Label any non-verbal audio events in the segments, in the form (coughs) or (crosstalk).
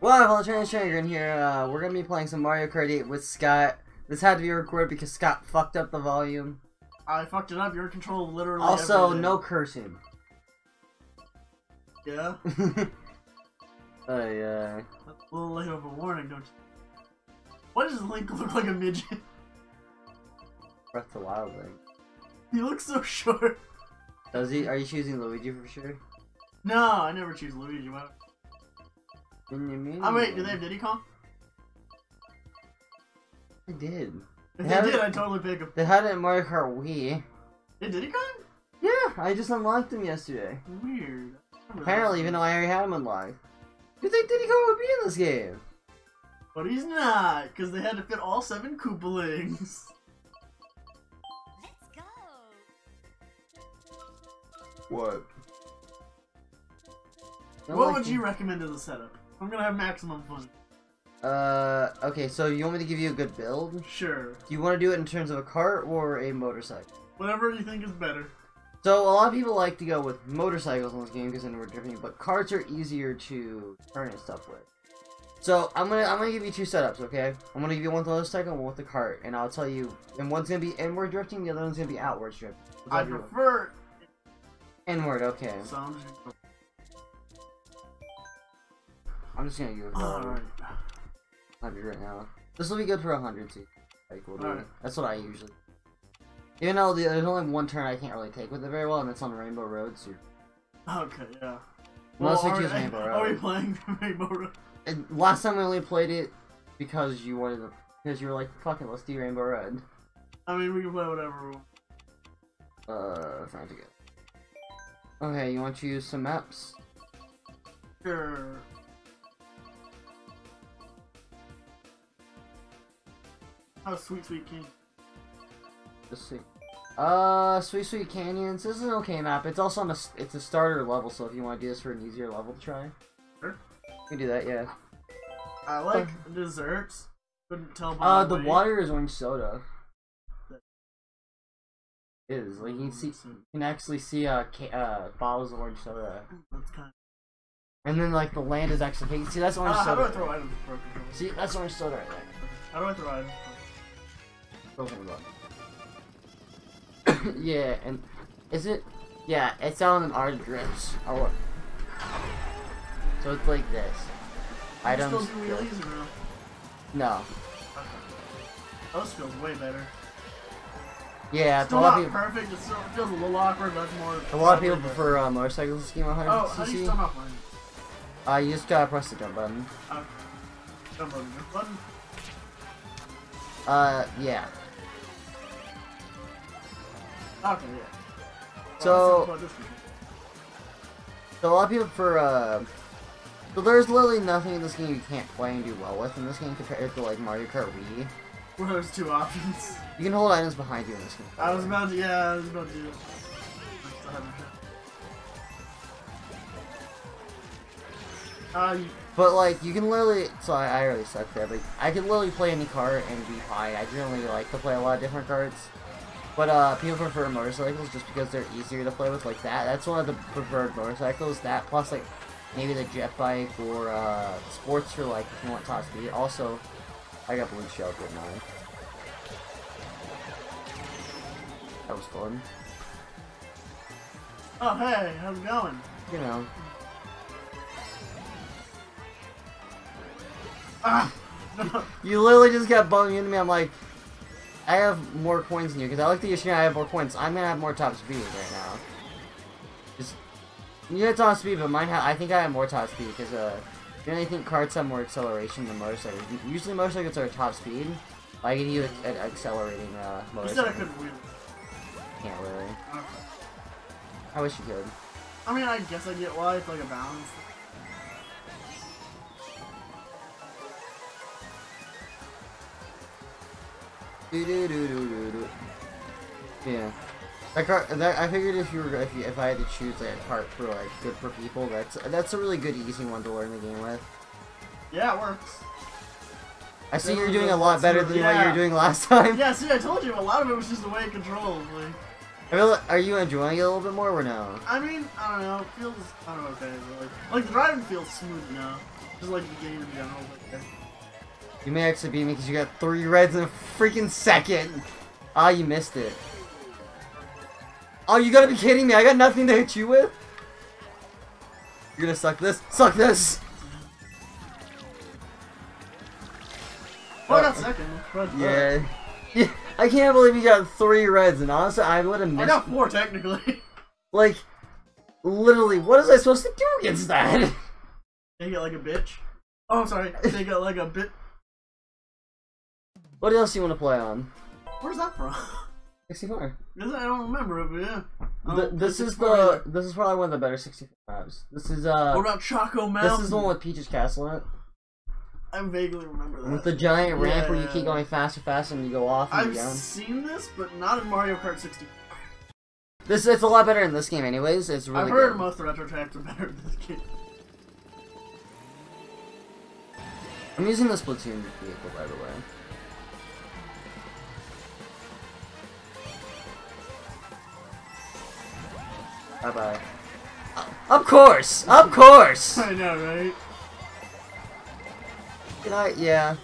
Well, Trainer Shagan here. Uh, we're gonna be playing some Mario Kart 8 with Scott. This had to be recorded because Scott fucked up the volume. I fucked it up. You're in control of literally Also, everything. no cursing. Yeah? Oh yeah. That's a little late of a warning, don't you? Why does Link (laughs) look like a midget? Breath of the Wild thing. he looks so (laughs) short. Does he? Are you choosing Luigi for sure? No, I never choose Luigi. Why? Didn't you mean? Oh wait, do they have Diddy Kong? They did. If They they did, it- I'd totally picked him. They had it in Mario Kart Wii. Hey, Diddy Kong? Yeah, I just unlocked them yesterday. Weird. Apparently, even though I already had them unlocked. You think Diddy Kong would be in this game? But he's not, because they had to fit all seven Koopalings. (laughs) Let's go. What? what would you recommend as a setup? I'm gonna have maximum fun. Uh, okay, so you want me to give you a good build? Sure. Do you want to do it in terms of a cart or a motorcycle? Whatever you think is better. So a lot of people like to go with motorcycles in this game because then we're drifting, but carts are easier to turn and stuff with. So I'm gonna I'm gonna give you two setups, okay? I'm gonna give you one with the motorcycle and one with the cart, and I'll tell you. And one's gonna be inward drifting, the other one's gonna be outward drifting. I Whichever you want. prefer. inward. Okay, So I'm just gonna. I'm just gonna go. Alright. hundred right now. This will be good for a hundred too. Like we'll do. Alright. That's what I usually. Even though the, there's only one turn I can't really take with it very well, and it's on Rainbow Road. So Okay, yeah. Unless we are choose we- Rainbow (laughs) Are we playing (laughs) Rainbow Road? And last time we only played it because you wanted to, because you were like, fuck it, let's do Rainbow Road. I mean, we can play whatever we. Uh, trying to get. Okay, you want to use some maps? Sure. Oh, sweet, sweet king. Let's see. Uh, Sweet Sweet Canyons. This is an okay map. It's also on a, it's a starter level, so if you want to do this for an easier level to try, Sure. you can do that. Yeah. I like desserts. Couldn't tell by Uh, the the water is orange soda. It is like you can see, you can actually see uh, ca- uh bottles of orange soda, That's kind and then like the land is actually see that's orange Uh, how do I soda. throw items? See, that's orange soda right there. How do I throw items? Throw things up. yeah, and is it? Yeah, it's on an art drips. Or what? So it's like this. Pro? Items. Still do wheelies or no? No. Okay. Those feels way better. Yeah, it's a lot not of people. perfect. It still feels a little awkward. But that's more. A lot of people prefer uh, motorcycles to scheme 100 but- Oh, how do you start off mine? Uh, you just gotta press the jump button. Uh, jump button. Jump button. Uh, yeah. So- Well, let's talk about this one. So a lot of people for, uh... So there's literally nothing in this game you can't play and do well with in this game compared to, like, Mario Kart Wii. Well, there's two options. You can hold items behind you in this game. I was about to, yeah, I was about to do it. I haven't. Uh, But, like, you can literally... So I, I really suck there, but I can literally play any cart and be high. I generally like to play a lot of different carts. But, uh, people prefer motorcycles just because they're easier to play with like that. That's one of the preferred motorcycles. That plus, like, maybe the jet bike or, uh, sports for, like, if you want top speed. Also, I got blue shell good mine. That was fun. oh, hey, how's it going? You know. Ah! (laughs) No. You literally just got bumping into me. I'm like, I have more coins than you because I like the Yoshina. I have more coins. I'm gonna have more top speed right now. Just you have top speed, but mine. Ha I think I have more top speed because uh, generally think carts have more acceleration than motorcycles. Usually motorcycles are top speed. I give use an accelerating uh, You said I couldn't wheel. Can't really. Okay. I wish you could. I mean, I guess I get why it's like a balance. Do do do do do do. Yeah. That cart, that, I figured if you were if, you, if I had to choose like, a cart for like good for people, that's that's a really good easy one to learn the game with. Yeah, it works. I see you're doing a a lot better than what you were doing last time. Yeah, see, I told you, a lot of it was just the way it controls. Like, I feel like- are you enjoying it a little bit more or no? I mean, I don't know, it feels, I don't okay, but like, like the driving feels smooth now. Just like the game in general. But, yeah. You may actually beat me because you got three reds in a freaking second. Ah, you missed it. Oh, you gotta be kidding me. I got nothing to hit you with. You're gonna suck this. Suck this. Oh, I got second. Yeah. (laughs) yeah. I can't believe you got three reds, and honestly, I would have I missed. got four technically. (laughs) Like, literally, what is I supposed to do against that? Take it like a bitch. Oh, sorry. Take it like a bit. What else do you want to play on? Where's that from? 64. (laughs) This- I don't remember it, but yeah. Th this is the either. this is probably one of the better 64 maps. This is uh What about Choco Mountain? this is the one with Peach's Castle in it. I vaguely remember that. With the giant ramp where you Yeah. keep going faster, faster, and you go off and I've down. seen this, but not in Mario Kart 64. This it's a lot better in this game, anyways. It's really I've heard good. most retro tracks are better in this game. I'm using the Splatoon vehicle, by the way. Bye bye. Of course, of course. (laughs) I know, right? Can I? Yeah.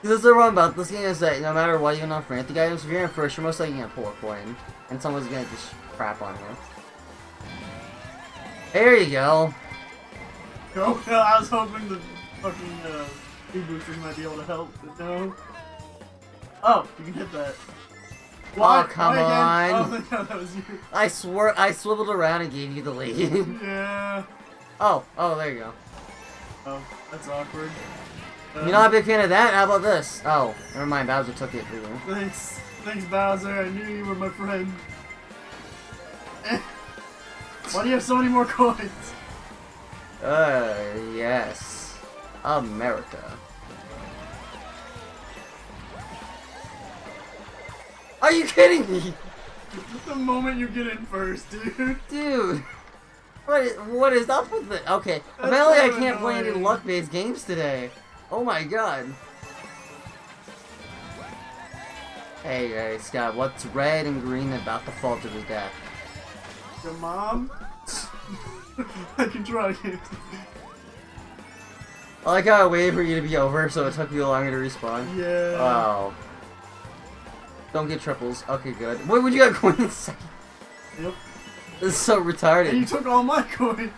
Because the one about this game is that no matter what, even on frantic items, if you're in first, you're most likely gonna pull a coin, and someone's gonna just crap on you. There you go. Oh, (laughs) I was hoping the fucking uh, speed boosters might be able to help, but no. Oh, you can hit that. Oh, come on. Oh, (laughs) thank God that was you. I swore I swiveled around and gave you the lead. Yeah. (laughs) oh, oh, there you go. Oh, that's awkward. You're not a big fan of that? How about this? Oh, never mind. Bowser took it for you. Thanks. Thanks, Bowser. I knew you were my friend. (laughs) Why do you have so many more coins? Uh, yes. America. Are you kidding me? the moment you get in first, dude. Dude. What is, what is up with it? Okay, That's apparently I can't play any luck-based games today. Oh my god. Hey, hey, Scott, what's red and green about the fall to his death? Your mom? (laughs) I can try it. I like how I waited for you to be over, so it took you longer to respawn. Yeah. Oh. Don't get triples. Okay, good. Wait, would you got (laughs) coins in second? Yep. This is so And you took all my coins.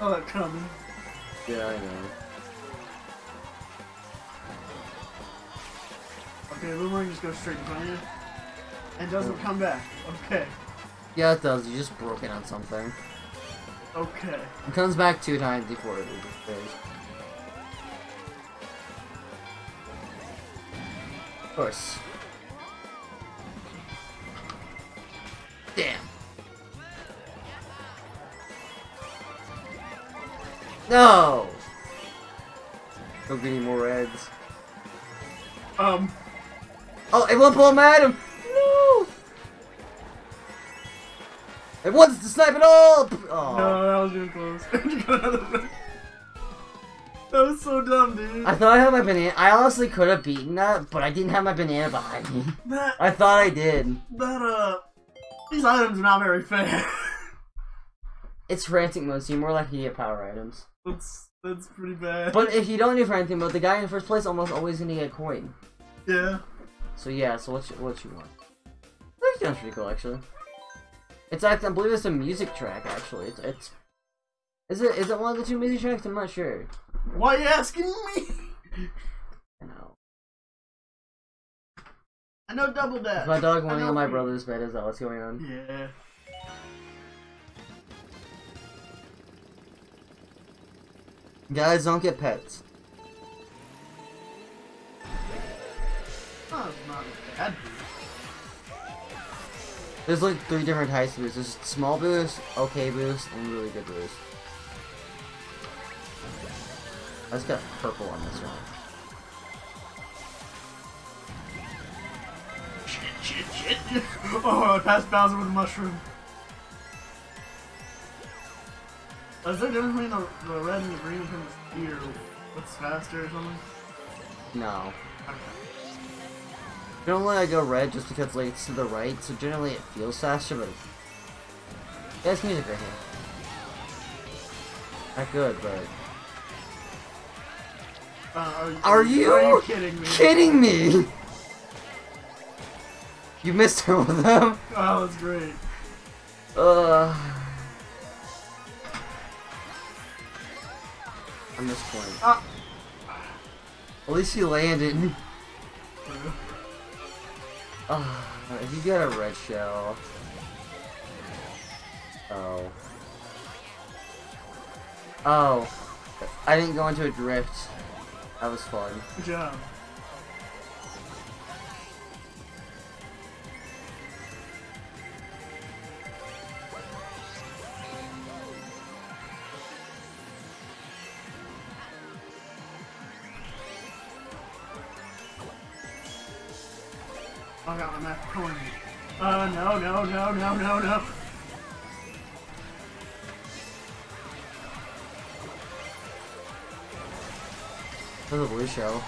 Oh, that coming. Yeah, I know. Okay, boomerang just goes straight in front of you. And doesn't oh. come back. Okay. Yeah, it does. You just broke it on something. Okay. It comes back two times before it goes. Course. Damn. No! Don't get any more reds. Um, Oh, it won't pull him at him! No! It wants to snipe it all! Oh. no, that was really close. (laughs) That was so dumb, dude. I thought I had my banana. I honestly could have beaten that, but I didn't have my banana behind me. That, I thought I did. that, uh, these items are not very fair. It's frantic mode, so you're more likely to get power items. that's, that's pretty bad. But if you don't do frantic mode, the guy in first place almost always gonna get a coin. yeah. So yeah, so what you, what you want? That sounds pretty cool, actually. It's I believe it's a music track, actually. It's, it's is it is it one of the two music tracks? I'm not sure. Why are you asking me? (laughs) I know. I know double dash. Is my dog wanting on my brother's bed? Is that what's going on? Yeah. Guys, don't get pets. Oh, not bad. There's like three different types of boost. There's small boost, okay boost, and really good boost. I just got purple on this one. Shit, shit, shit. oh, I passed Bowser with a mushroom. Is there a difference between the, the red and the green in terms of what's faster or something? No. Okay. Generally, I go red just because like it's to the right, so generally it feels faster. But there's music right here. Not good, but Uh, Are you Are you kidding me? kidding me? You missed (laughs) her with them. Oh, that's great. Uh. I missed point. Ah. At least you landed. Oh, (laughs) if you get a red shell. Oh. Oh. I didn't go into a drift. That was fun. Good job. Oh, I got my macaroni. Uh, no, no, no, no, no, no. Blue shell.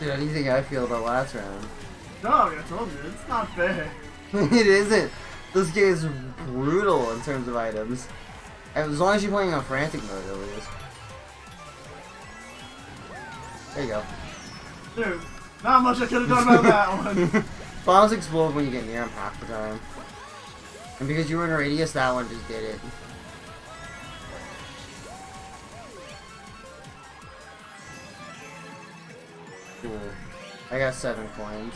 Dude, how do you think I feel about last round? No, I told you, it's not fair. (laughs) it isn't. This game is brutal in terms of items. As long as you're playing on frantic mode, at least. There you go. Dude, not much I could have done about that one. (laughs) Bombs explode when you get near them half the time. And because you were in a radius, that one just did it. Cool. I got seven coins.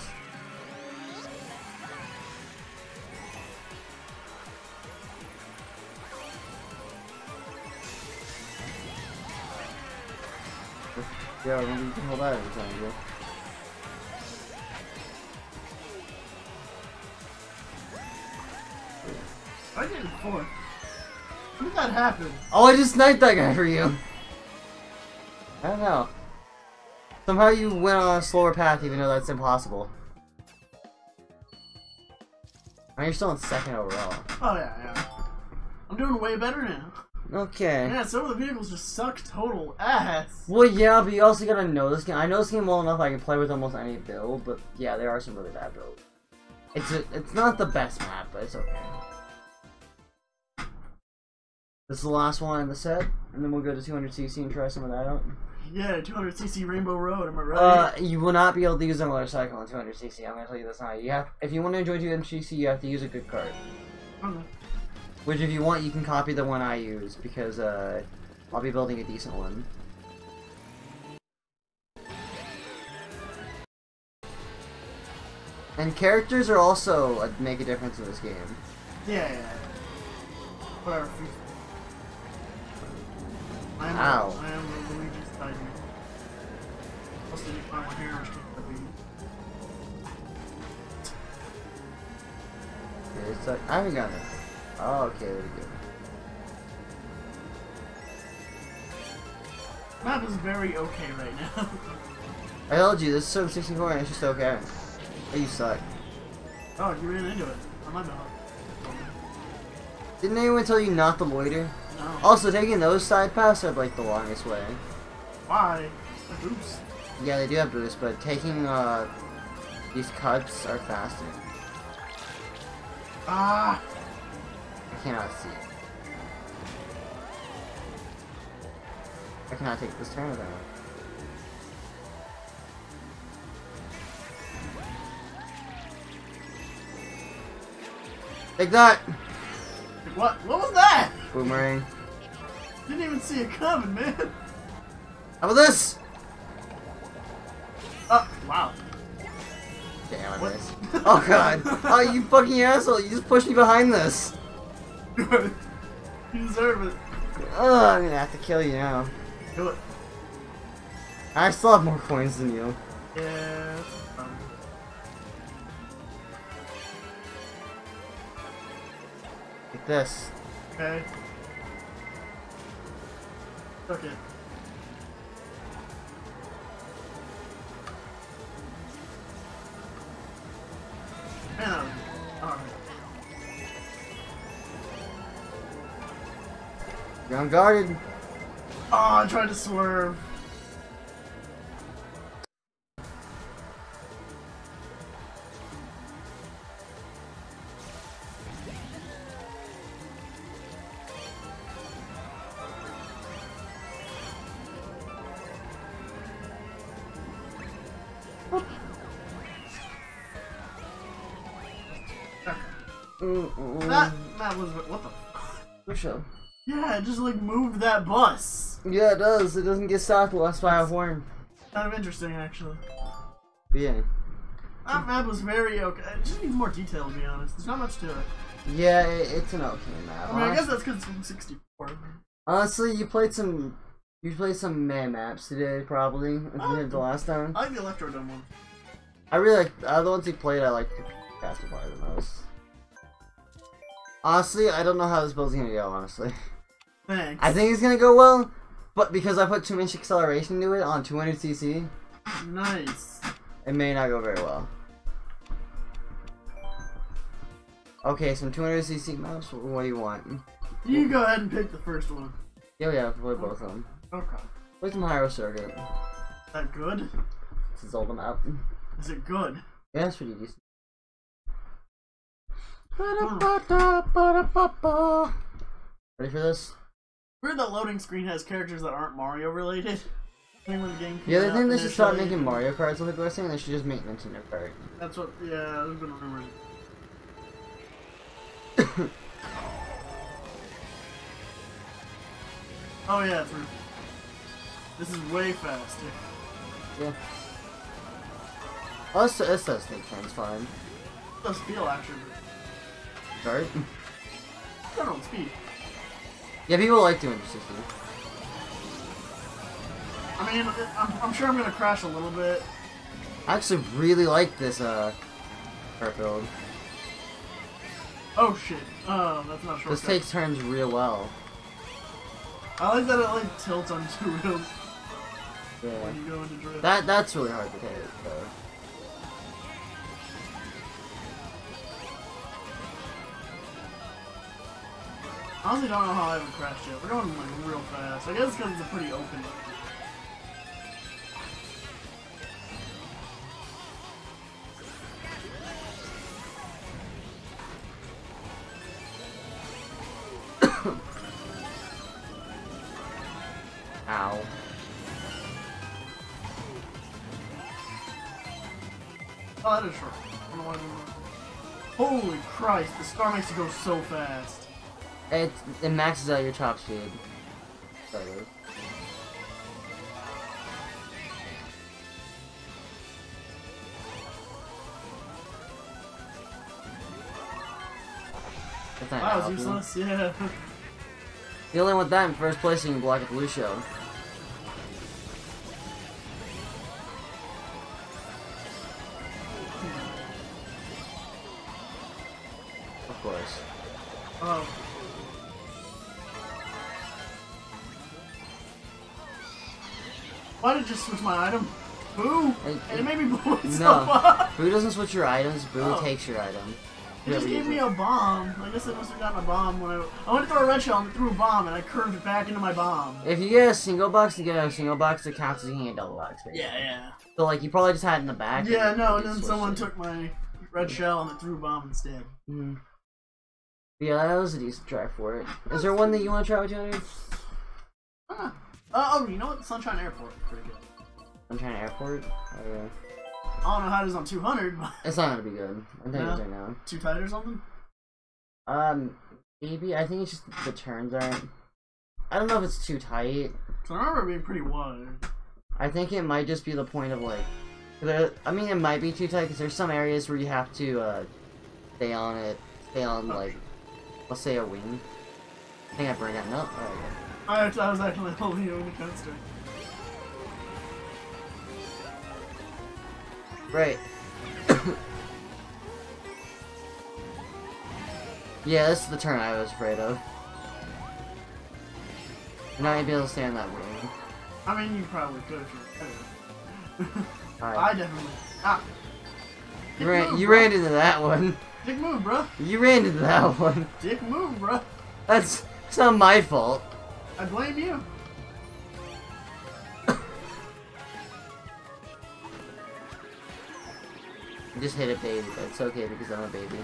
Yeah, remember you can hold that every time, bro. I did fourth. How did that happen? Oh, I just sniped that guy for you. I don't know. Somehow you went on a slower path even though that's impossible. Now you're still in second overall. Oh yeah, yeah. I'm doing way better now. Okay. Yeah, some of the vehicles just suck total ass. Well, yeah, but you also gotta know this game. I know this game well enough I can play with almost any build, but yeah, there are some really bad builds. It's a, it's not the best map, but it's okay. This is the last one in the set, and then we'll go to 200cc and try some of that out. Yeah, 200cc Rainbow Road, am I right? Uh, you will not be able to use a motorcycle on 200cc. I'm gonna tell you this now. You have, if you want to enjoy 200cc, you have to use a good card. Okay. Which, if you want, you can copy the one I use because uh, I'll be building a decent one. And characters are also uh, make a difference in this game. Yeah, yeah. yeah. But I refuse. I am, Ow. I am the Luigi's Titan. Also, find my hair restricted. Okay, it's like, I haven't gotten it. Oh, okay, there we go. Map is very okay right now. (laughs) I told you, this is Sub 64 and it's just okay. Oh, you suck. oh, you ran into it. On my belt. Didn't anyone tell you not to loiter? No. Also, taking those side paths are like the longest way. Why? The boost. Yeah, they do have boost, but taking uh, these cuts are faster. Ah! I cannot see. I cannot take this turn without. Take that! What? What was that? Boomerang. Didn't even see it coming, man. How about this? Oh, wow. Damn, I What? missed. Oh god. (laughs) Oh, you fucking asshole. You just pushed me behind this. (laughs) You deserve it. Ugh, I'm gonna have to kill you now. Do it. I still have more coins than you. Yeah. fine. This. Okay. Took it. You're unguarded. Oh, I tried to swerve. That, that was, what the fuck? Good show just like moved that bus. Yeah, it does. It doesn't get stopped unless by a horn. Kind of interesting, actually. But yeah. That map was very okay. It just needs more detail, to be honest. There's not much to it. Yeah, it, it's an okay map. I mean, I guess that's because it's from 64. Honestly, you played some. You played some man maps today, probably, compared to last time. I like the Electrodrome one. I really like uh, the ones he played. I like Fire the most. Honestly, I don't know how this build's gonna go. Honestly, (laughs) Thanks. I think it's gonna go well, but because I put too much acceleration into it on 200cc, Nice. it may not go very well. Okay, some 200cc maps. What do you want? You go ahead and pick the first one. Yeah, yeah, play both of them. Okay. Play some Hyrule Circuit. Is that good? This is Zelda map. Is it good? Yeah, it's pretty decent. Hmm. Ready for this? Weird that loading screen has characters that aren't Mario related. The game came Yeah, they think they should start making Mario cards like they're saying. They should just make Nintendo Kart. That's what. Yeah, there's been rumors. (coughs) oh yeah, it's This is way faster. Yeah. Oh, this, this does take turns fine. It does feel actually. Kart? I don't speed. Yeah, people like doing 60. I mean, I'm, I'm sure I'm gonna crash a little bit. I actually really like this, uh, kart build. Oh shit. Oh, that's not a This takes turns real well. I like that it like tilts on two (laughs) wheels Yeah. when you go into drift. That that's really hard to hit, though. Honestly don't know how I haven't crashed yet. We're going like real fast. I guess because it's a pretty open. (coughs) Ow. Oh, that is short. I don't know why I didn't- Holy Christ, the star makes it go so fast. It, it maxes out your top speed. Sort of. That's not Wow, useless. Yeah. Dealing with that in first place in Block of Blue Show. (laughs) No. Boo doesn't switch your items, Boo Oh. takes your item. It just gave me it. a bomb. I guess I must have gotten a bomb when I I went to throw a red shell and threw a bomb and I curved it back into my bomb. If you get a single box, you get a single box that counts as you a double box. basically. Yeah, yeah. So like you probably just had it in the back. Yeah, and no, and then someone it. took my red shell and it threw a bomb instead. Mhm. Yeah, that was a decent try for it. Is there one that you want to try with Johnny? Ah. Uh, oh, you know what? Sunshine Airport. is Pretty good. I'm trying to airport. Okay. I don't know how it is on 200, but (laughs) It's not gonna be good. I think No. it's right now. too tight or something? Um, maybe I think it's just the turns aren't. I don't know if it's too tight. I remember it being pretty wide. I think it might just be the point of like, there, I mean it might be too tight because there's some areas where you have to uh, stay on it, stay on like, let's say a wing. I think I burned that. No, oh, I, I was actually (laughs) holding you in the coaster. Right. yeah, this is the turn I was afraid of. You're not gonna be able to stay on that wing. I mean, you probably could if you were. (laughs) Alright. I definitely. Ah. You Dick ran, move, you bro. ran into that one. Dick move, bro. You ran into that one. Dick move, bro. That's it's not my fault. I blame you. Just hit a baby, but it's okay because I'm a baby.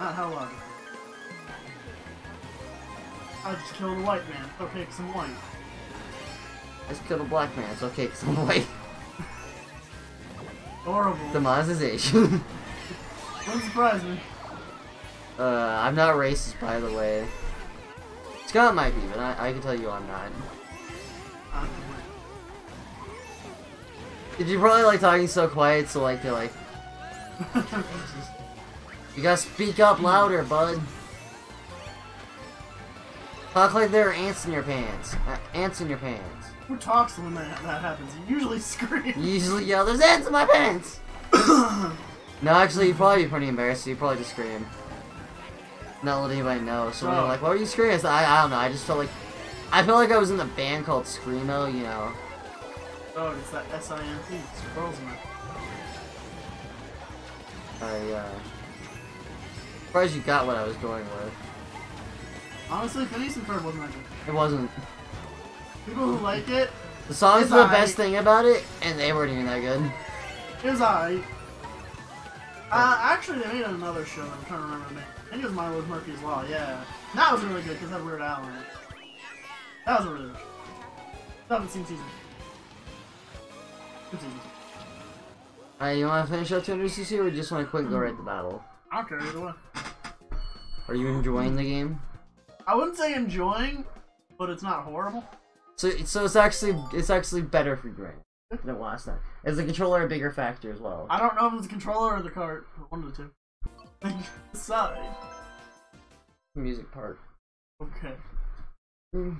Not how long. I just killed a white man. Okay, 'cause I'm white. I just killed a black man. It's okay because I'm white. (laughs) Horrible. Demonetization. (laughs) Wouldn't surprise me. uh, I'm not racist, by the way. Scott might be, but I, I can tell you I'm not. Did you probably like talking so quiet, so like they're like, you gotta speak up louder, bud. Talk like there are ants in your pants. Uh, ants in your pants. Who talks when that, that happens? You usually (laughs) scream. You usually yell, "There's ants in my pants." (coughs) No, actually, you'd probably be pretty embarrassed. So you'd probably just scream. Not let anybody know. So Oh. they're like, "What were you screaming?" I, I, I don't know. I just felt like, I felt like I was in a band called Screamo. You know. Oh, it's that S-I-N-T. Squirrels in it. I uh, surprised you got what I was going with. Honestly, Phineas and Ferb wasn't that good. It wasn't. People who like it, The songs It's are the best thing about it, and they weren't even that good. it was alright. Uh, actually, they made another show. I'm trying to remember the name. I think it was Milo with Murphy's Law. Yeah, that was really good because that Weird Al in it. That was a really good show. Haven't seen season. Alright, you want to finish up 200cc, or just want to quick go right to battle? I don't care either way. Are you enjoying the game? I wouldn't say enjoying, but it's not horrible. So, so it's actually it's actually better for brain than last time. Is the controller a bigger factor as well? I don't know if it's the controller or the cart. One of the two. (laughs) Decide. Music part. Okay. Mm.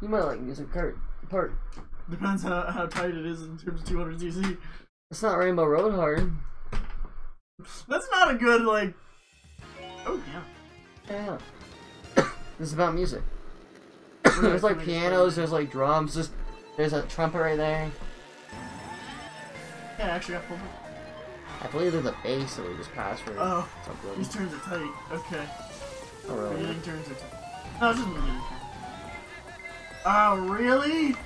You might like music part. Part. Depends how, how tight it is in terms of 200 cc. It's not Rainbow Road hard. That's not a good, like. Oh, yeah. Yeah. (coughs) this is about music. there's like pianos. There's like drums. just there's a trumpet right there. Yeah, I actually got pulled. I believe there's a bass that we just passed for Oh, something. these turns are tight. Okay. Oh, really? Beginning turns are tight. No, it's just the beginning turn. Oh, really?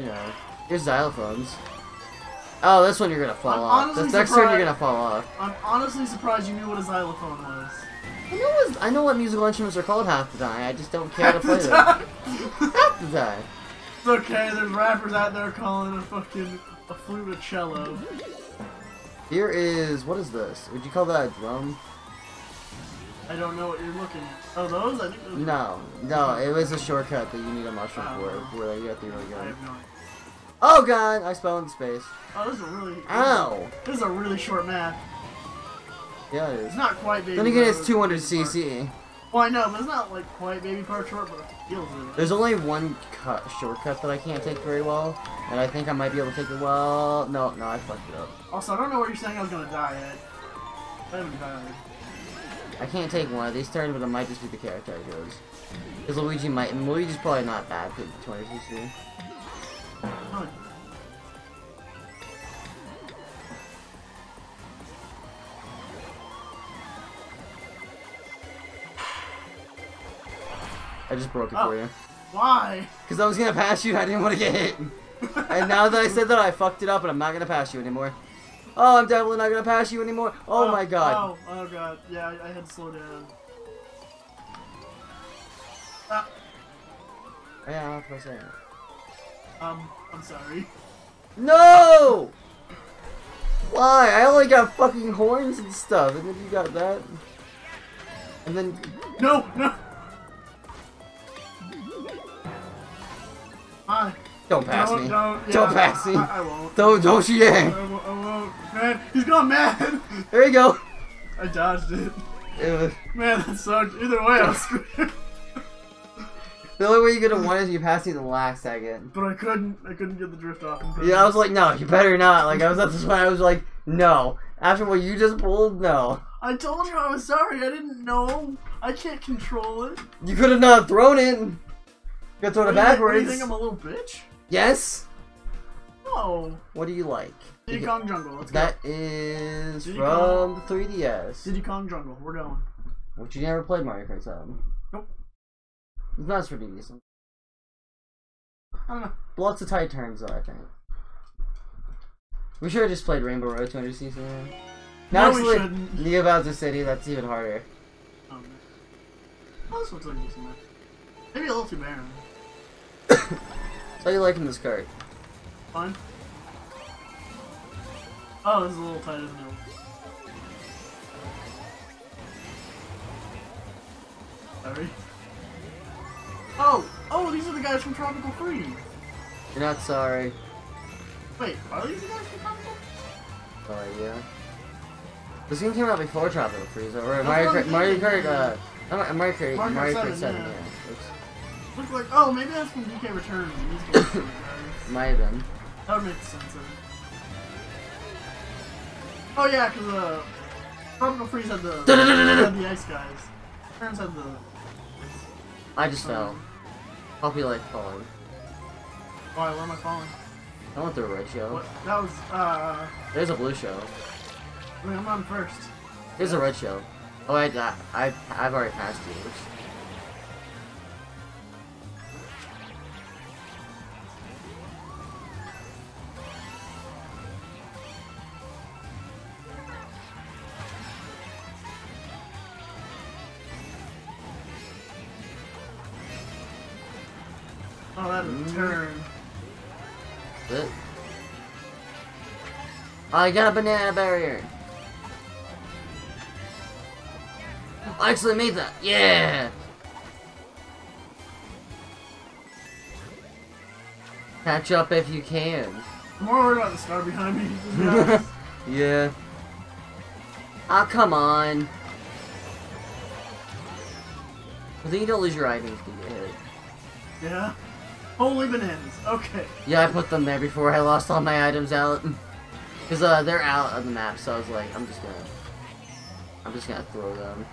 Yeah. Here's xylophones. Oh, this one you're gonna fall I'm off. This next turn you're gonna fall off. I'm honestly surprised you knew what a xylophone was. I know, what, I know what musical instruments are called half the time. I just don't care to play the them. Half the time. It's okay, there's rappers out there calling a fucking a flute a cello. Here is what is this? Would you call that a drum? I don't know what you're looking at. Oh, those? I think those. No, no. It was a shortcut that you need a mushroom Oh. for, where you have to really I have no idea. Oh god, I spelled in space. Oh, this is a really. Ow. This is a really short map. Yeah, it It's not quite baby. Then again, it's 200 Baby Park. cc. Well, I know, but it's not like quite baby part short, but it feels it. There's only one cut shortcut that I can't take very well, and I think I might be able to take it well. No, no, I fucked it up. Also, I don't know where you're saying I was gonna die at. I haven't died. I can't take one of these turns, but it might just be the character I chose. Because Luigi might, and Luigi's probably not bad for 200 cc. Huh. I just broke it Oh. for you. Why? Because I was gonna pass you, and I didn't want to get hit. And now that I said that, I fucked it up, and I'm not gonna pass you anymore. Oh, I'm definitely not gonna pass you anymore. Oh, my god. Oh, oh god. Yeah, I, I had to slow down. Ah, Yeah, I'm saying. um, I'm sorry. No! Why? I only got fucking horns and stuff, and then you got that. And then No, no. Hi. Don't pass me. Don't, yeah, Don't pass me. I, I won't. Don't don't you I won't, I won't. Man, he's gone mad. (laughs) There you go. I dodged it. It was- Man, that sucked. Either way, I was (laughs) screwed. the only way you could have won is you passed me the last second. But I couldn't. I couldn't get the drift off. Yeah, I was like, no, you better not. Like I was at this point, I was like, no. After what you just pulled, no. I told you I was sorry. I didn't know. I can't control it. You could have not thrown it. You could throw it What do you think- what do backwards. you think I'm a little bitch? Yes. No. What do you like? Diddy Kong Jungle. Let's go. That is Diddy from the 3DS. Diddy Kong Jungle. We're going. Which you never played Mario Kart 7. Nope. It's not pretty decent. I don't know. Lots of tight turns though, I think. We should have just played Rainbow Road 200cc. No, we shouldn't. Neo Bowser City, that's even harder. Oh. Oh, this looks like decent. Maybe a little too barren. (coughs) (coughs) How you liking this cart? Fine. Oh, this is a little tighter than normal. Sorry. Oh! Oh, these are the guys from Tropical Freeze! You're not sorry. Wait, are these the guys from Tropical Sorry, yeah. This game came out before Tropical Freeze, or That's Mario Kart, Mario Kart, uh, Mario Kart, Mario Kart 7, 7, yeah. Looks like, oh, maybe that's from DK Return. These guys are. (coughs) Might have been. That would make sense. Think. Oh yeah, because uh, Tropical Freeze had the, had the ice guys. Turns had the. I just fell. Hope you like falling. Why? Where am I falling? I went through a red show. What? That was. Uh, There's a blue show. I mean, I'm on first. Here's a red show. Oh, I, I, I, I've already passed you. I got a banana barrier. I actually made that. Yeah. Catch up if you can. I'm more worried about the star behind me. to be honest. yeah. Ah, come on. I think you don't lose your items to get hit. yeah. Holy bananas. Okay. Yeah, I put them there before I lost all my items out. (laughs) Because uh, they're out of the map, so I was like, I'm just gonna... I'm just gonna throw them.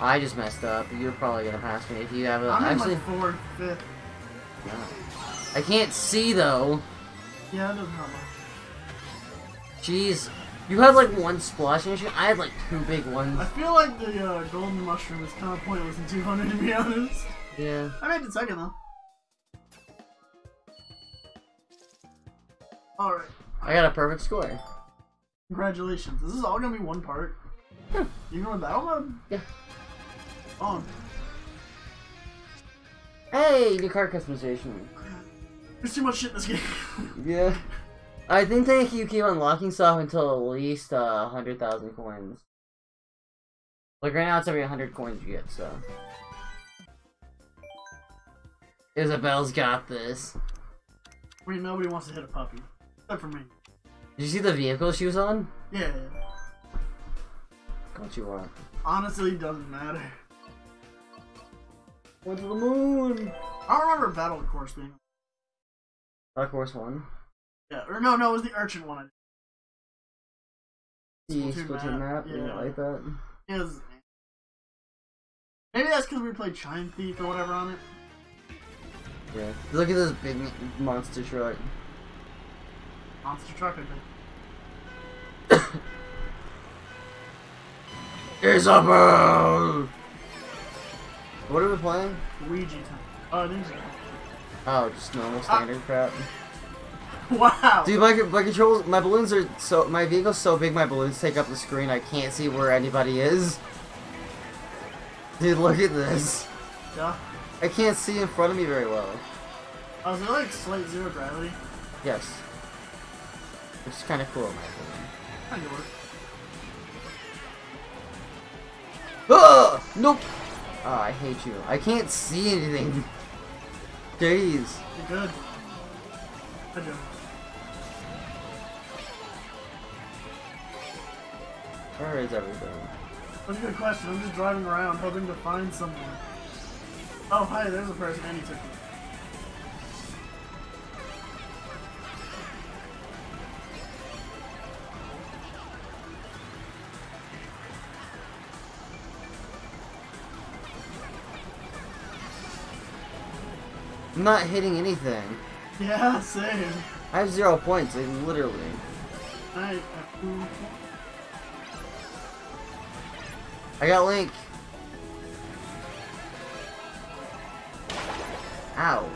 I just messed up. You're probably gonna pass me if you have a... I'm Actually, in like fourth, fifth. no. I can't see, though. Yeah, it doesn't help much. Jeez. You had like one splash mission. I had like two big ones. I feel like the uh, golden mushroom is kind of pointless in 200 to be honest. Yeah. I made it second though. Alright. I got a perfect score. Congratulations. This is all gonna be one part. Yeah. You going battle mode? Yeah. On. Hey, new card customization. There's too much shit in this game. (laughs) Yeah. I think they you keep unlocking stuff until at least uh, 100,000 coins. Like right now it's every 100 coins you get, so. Isabelle's got this. Mean, nobody wants to hit a puppy. Except for me. Did you see the vehicle she was on? Yeah. What you want? Honestly, doesn't matter. Went to the moon! I don't remember Battle Course being. Dark Course 1. Yeah, or no, no, it was the Urchin one. The Splatoon map, map, didn't yeah. like that? It was. Maybe that's because we played Shine Thief or whatever on it. Yeah. Look at this big monster truck. Monster Truck, I think. Isabelle! What are we playing? Luigi time. Oh, I think. Oh, just normal standard ah. crap. (laughs) Wow! Dude, my, my controls, my balloons are so, my vehicle's so big my balloons take up the screen, I can't see where anybody is. Dude, look at this. Yeah. I can't see in front of me very well. Oh, is it like slight zero gravity? Yes. Which is kind of cool in my opinion. Kinda work. Ah! Nope! Oh, I hate you. I can't see anything. (laughs) Jeez. You're good. I do. Where is everything? That's a good question. I'm just driving around hoping to find someone. Oh, hi, there's a person, and he took me. I'm not hitting anything. Yeah, same. I have zero points, like, literally. I, I, uh, I got Link. Ow.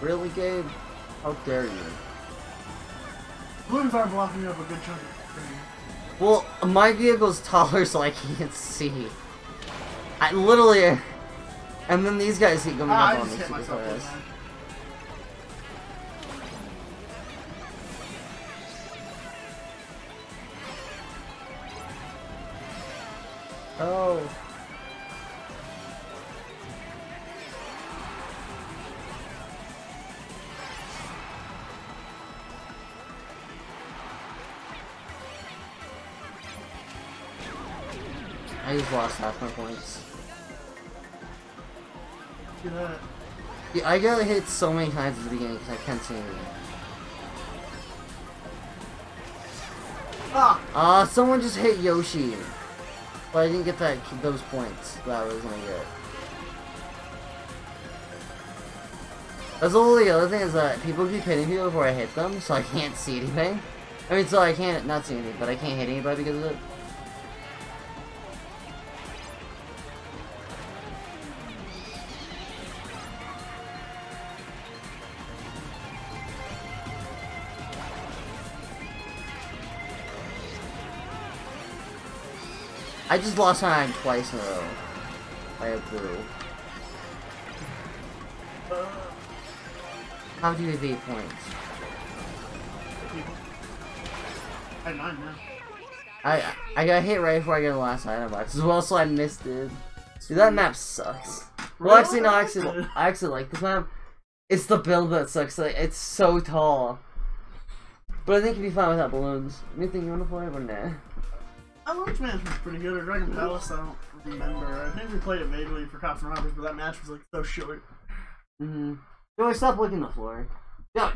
Really, Gabe? How dare you? balloons are blocking up a good chunk of the screen. Well, my vehicle's (laughs) taller, so I can't see. I literally. And then these guys keep coming Ah, up I on me hit myself with fast. that. Oh. Just lost half my points. Look at that. Yeah, I got hit so many times at the beginning because I can't see anything. Ah! Uh, someone just hit Yoshi. But I didn't get that those points that I was gonna get. That's the only other thing is that people keep hitting people before I hit them, so I can't see anything. I mean, so I can't not see anything, but I can't hit anybody because of it. I just lost my eye twice in a row. I have blue. Uh, How do you have eight points? I had nine now. I I got hit right before I got the last item box as well, so I missed it. Dude, that map sucks. Well, actually, no, actually, I actually like this map. It's the build that sucks. Like, it's so tall. But I think you'd be fine without balloons. Anything you want to play or nah? Launch Man's was pretty good. At Dragon Palace, I don't remember. I think we played it vaguely for Cops and Robbers, but that match was like so short. Mm-hmm. Joey, stop licking the floor. Joey,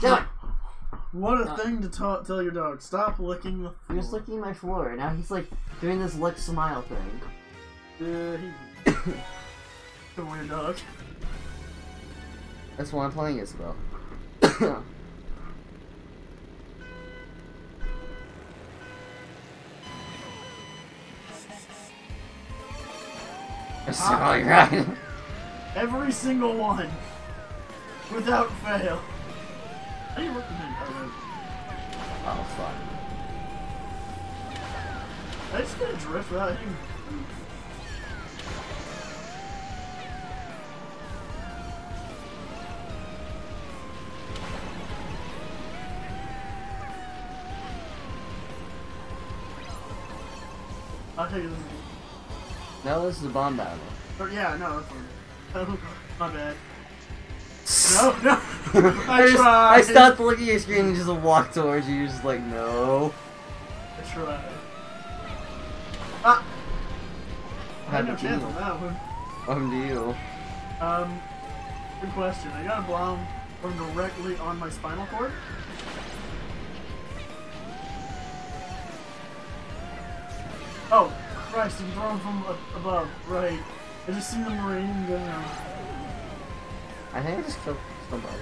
Joey, (laughs) what a Uh, thing to ta- tell your dog. Stop licking the you're just licking my floor. Now he's like doing this lick smile thing. Yeah, he... (coughs) Good weird dog. That's what I'm playing Isabelle. That's All right. Every single one. Without fail. How do you work? Oh, Oh fuck. I just get a drift without hitting. I'll take it. No, this is a bomb battle. Or, yeah, no, that's. (laughs) Oh, my bad. (laughs) No, no. (laughs) I, I, just, tried. I stopped looking at your screen and just walked towards you. You're just like, no. I tried. Ah! I had no chance on that one. To you. Um, good question. I got a bomb from directly on my spinal cord. Oh, Christ, you can throw them from above. Right. I just seen them raining down. I think I just killed somebody.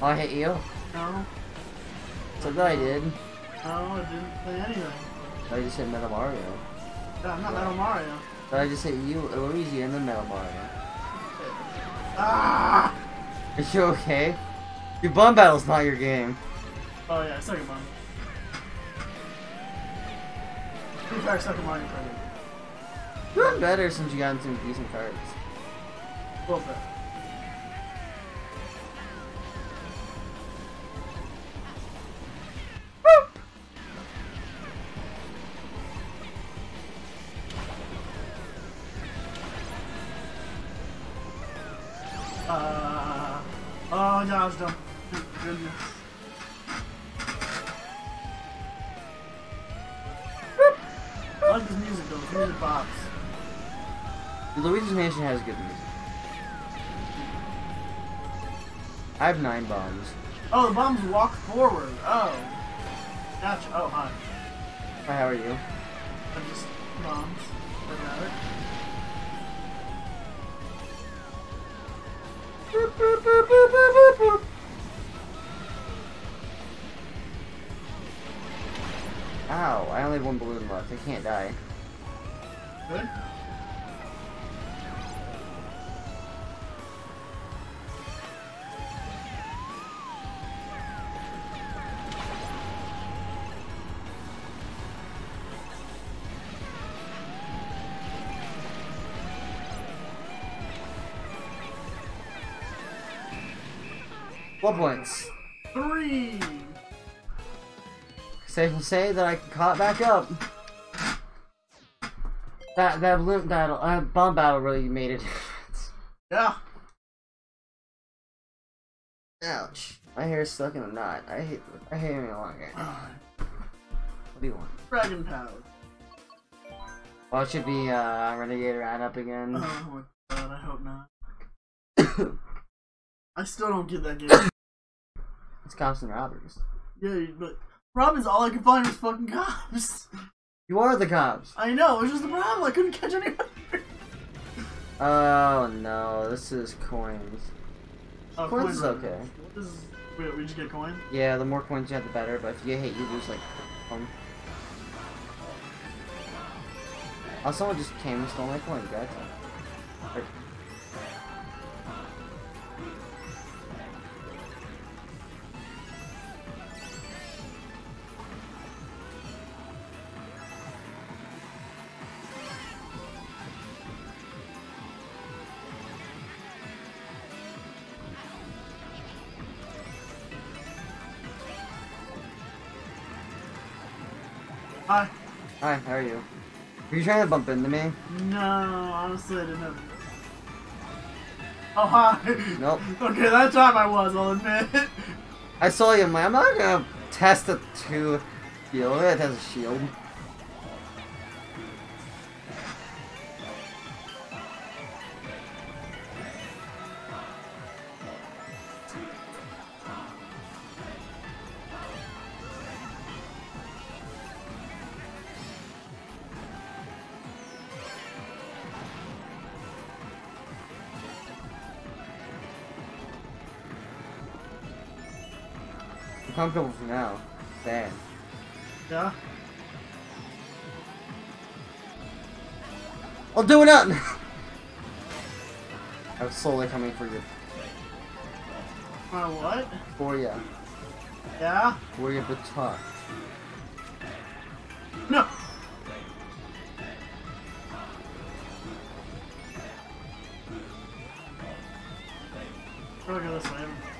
Oh, I hit you. No, So that I did. no, I didn't say anything. I just hit Metal Mario. No, I'm not Metal Mario. But I just hit you, Luigi, and then Metal Mario. Ah! (laughs) Are you okay? Your bomb battle's not your game. Oh yeah, second bomb. To be fair, second Mario credit. You're doing better since you got into decent cards. A little bit. Mansion has good music. I have nine bombs. Oh, the bombs walk forward. Oh. Gotcha. Oh, hi. Hi, how are you? I'm just bombs. Matter. Ow, I only have one balloon left. I can't die. Good. What points? Three. Safe to say that I can caught back up. That that balloon battle, uh, bomb battle really made it. (laughs) Yeah. Ouch! My hair's stuck in a knot. I hate I hate it any longer. (sighs) What do you want? Dragon power. Well, it should be uh, Renegade Roundup again. Oh my god, I hope not. (coughs) I still don't get that game. It's cops and robbers. yeah, but Robin's all I could find was fucking cops. (laughs) You are the cops. I know, it was just the problem. I couldn't catch anyone. Oh no, this is coins. Oh, Coins coin is okay. This is, wait, we just get coins? Yeah, the more coins you have, the better. But if you get hit, you lose like one. Oh, someone just came and stole my coin. Gotcha. Were you trying to bump into me? No, honestly, I didn't have. Oh, hi. Nope. okay, that time I was, I'll admit. I saw you. I'm I'm not gonna test a two shield. I'm gonna test a shield. Comfortable for now. Damn. yeah? I'll do it up! I was slowly coming for you. Uh, what? For you. Yeah? For your baton. No! We'll go this way.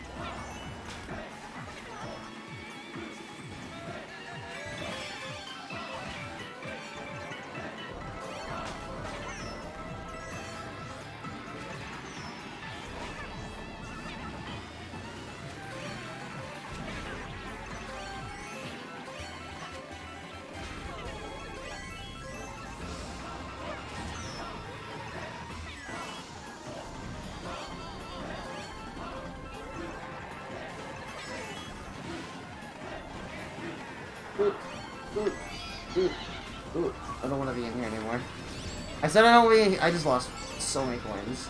Want to. I just lost so many coins.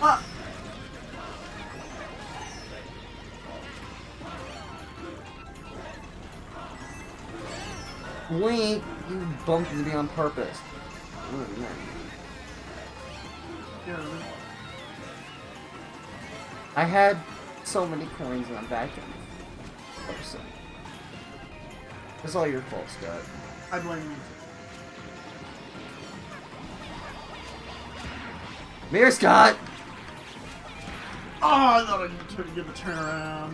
Ah! Link, you bumped me on purpose. I had so many coins and I'm back in. Person. It's all your fault, Scott. I blame you. Mirror Scott! Oh, I thought I could get the turnaround.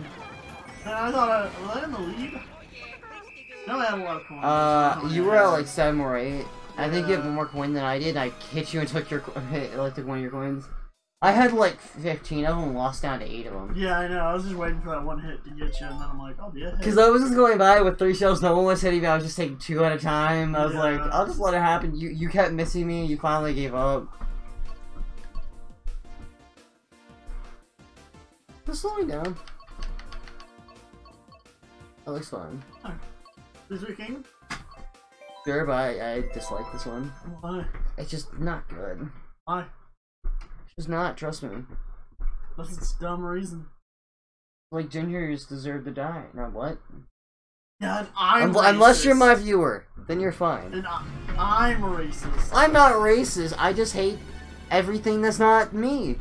Man, I thought I was I in the lead. No, I had a lot of coins. Uh, you were at like seven or eight. I think you have Yeah. more coin than I did. I hit you and took your (laughs) like took one of your coins. I had like fifteen of them, lost down to eight of them. Yeah, I know. I was just waiting for that one hit to get you, and then I'm like, I'll be ahead. Because I was just going by with three shells, no one was hitting me. I was just taking two at a time. I was like, I'll just let it happen. You you kept missing me. You finally gave up. Just slow me down. That looks fun. This weekend? Sure, but I, I dislike this one. Why? It's just not good. Why? It's just not. Trust me. That's its dumb reason. Like gingers deserve to die. Not what? God, I'm Un- unless you're my viewer, then you're fine. And I, I'm racist. I'm not racist. I just hate everything that's not me.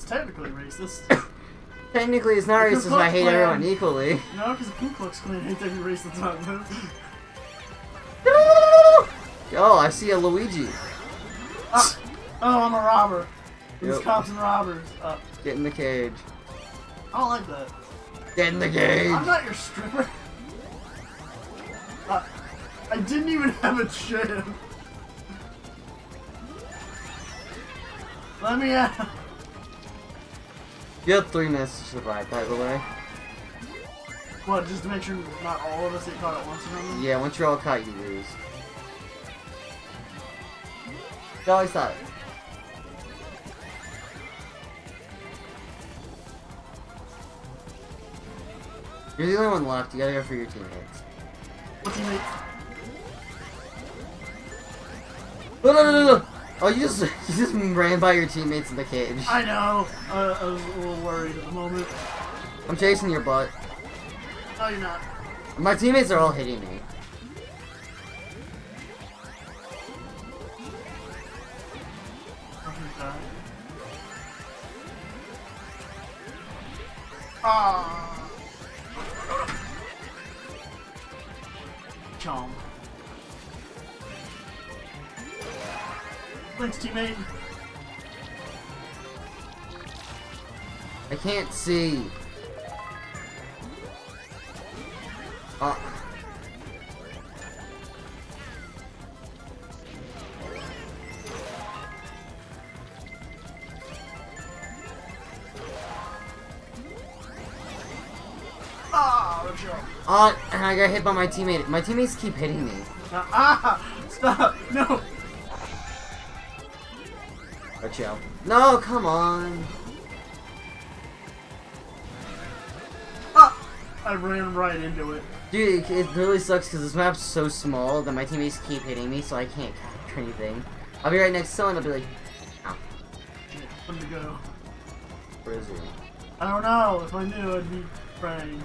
That's technically racist. (coughs) Technically, it's not racist. I hate Klan. everyone equally. no, because the Ku Klux Klan hates every race that's on them. Oh, I see a Luigi. ah, oh, I'm a robber. These Yep. cops and robbers. Uh, Get in the cage. I don't like that. Get in the cage. I'm not your stripper. Uh, I didn't even have a chance. Let me out. You have three minutes to survive, by the way. What, just to make sure not all of us get caught at once or something? Yeah, once you're all caught, you lose. I always thought. You're the only one left. You gotta go for your teammates. What teammate? No, no, no, no, no! Oh, you just you just ran by your teammates in the cage. I know. Uh, I was a little worried at the moment. I'm chasing your butt. No, you're not. My teammates are all hitting me. Ah. Chom. Thanks, teammate. I can't see. Uh, Ah, uh, and I got hit by my teammate. My teammates keep hitting me. Ah, ah, (laughs) stop. No. Chill. No, come on. Ah, I ran right into it. Dude, it, it really sucks because this map's so small that my teammates keep hitting me, so I can't capture anything. I'll be right next to someone, I'll be like, ow, Shit, When to go? where is he? I don't know. If I knew, I'd be praying.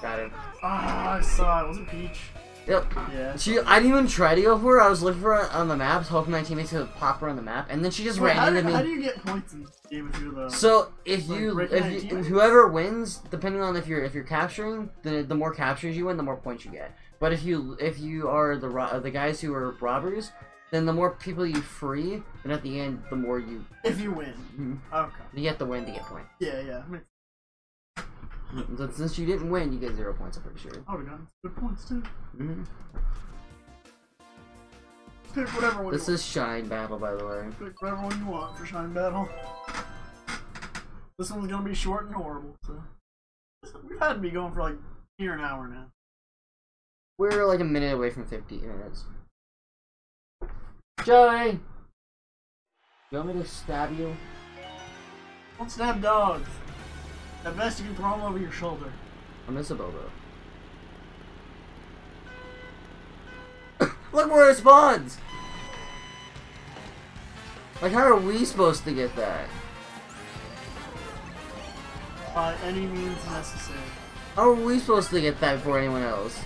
Got him. Ah, I saw it. Was it Peach? Yep. Yeah. She, I didn't even try to go for her. I was looking for her on the map, hoping my teammates could pop her on the map, and then she just Wait, ran how, into do, me. how do you get points in this game if you're the? So if Like, you if you whoever wins, depending on if you're if you're capturing, the the more captures you win, the more points you get. But if you if you are the ro- the guys who are robbers, then the more people you free, and at the end, the more you if you win. Mhm. Okay. you get the win to get points. Yeah, yeah. So since you didn't win, you get zero points. I'm pretty sure. I would've gotten good points too. hmm Pick whatever one. This is Shine Battle, by the way. Pick whatever one you want for Shine Battle. This one's gonna be short and horrible. So we've had to be going for like near an hour now. We're like a minute away from 50 minutes. Joey! You want me to stab you? Don't stab dogs. At best, you can throw them over your shoulder. I miss a Bobo. Look where it spawns! Like, how are we supposed to get that? By any means necessary. How are we supposed to get that before anyone else?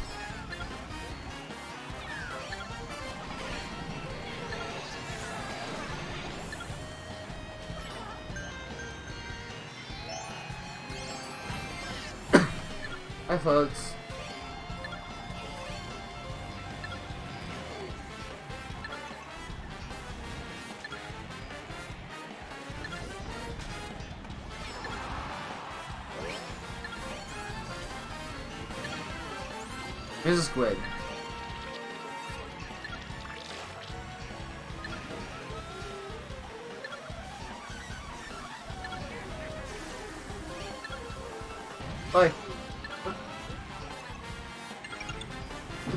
Hi, folks. Here's a squid.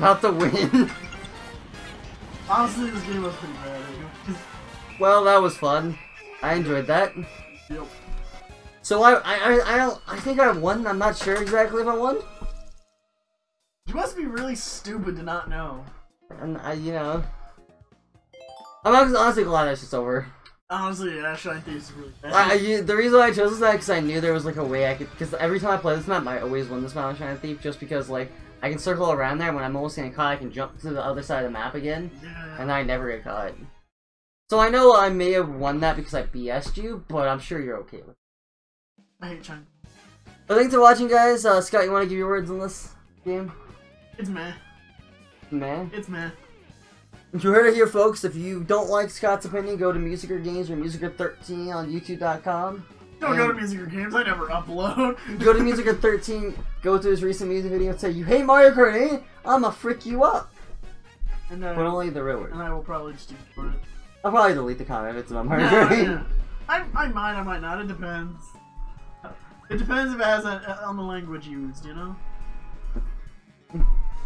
About to win. Honestly, this game was pretty bad. well, that was fun. I enjoyed that. yep. So I, I, I, I, don't, I think I won. I'm not sure exactly if I won. You must be really stupid to not know. And I, you know, I'm honestly- glad that shit's over. Honestly, yeah, Shine Thieves is really bad. I, I- the reason I chose that because I knew there was like a way I could. Because every time I play this map, I always win this map on Shine Thief, just because like I can circle around there. and When I'm almost getting caught, I can jump to the other side of the map again, yeah. and I never get caught. So I know I may have won that because I BS'd you, but I'm sure you're okay with. it. I hate trying. But thanks for watching, guys. Uh, Scott, you want to give your words on this game? It's meh. Man, It's meh. You heard it here, folks. If you don't like Scott's opinion, go to Musicer Games or Musicer13 on YouTube.com. Don't go to Musicer Games. I never upload. Go to Musicer13, go to his recent music video, and say, You hate Mario Kart, eh? I'ma frick you up. and, uh, But only the real word. and I will probably just ignore it. I'll probably delete the comment if it's about Mario Kart. yeah. I, I might, I might not. It depends. It depends if it has a, on the language used, you know?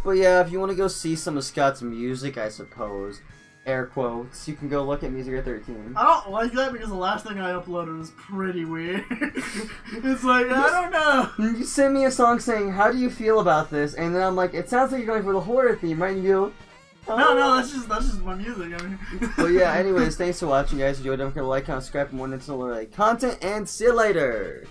But yeah, if you want to go see some of Scott's music, I suppose, air quotes, you can go look at Musicer13. I don't like that because the last thing I uploaded was pretty weird. (laughs) it's like, I don't know. You sent me a song saying, How do you feel about this? And then I'm like, It sounds like you're going for the horror theme, right? And you go, "Oh." No, no, that's just that's just my music. I mean. (laughs) But yeah, (laughs) anyways, thanks for watching, guys. If you enjoyed, don't forget to like, comment, subscribe for more Nintendo related content, and see you later!